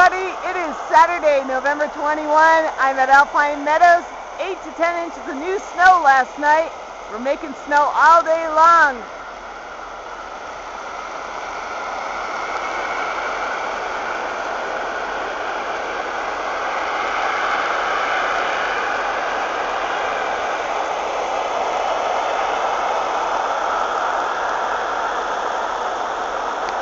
everybody. It is Saturday, November 21. I'm at Alpine Meadows. 8 to 10 inches of new snow last night. We're making snow all day long.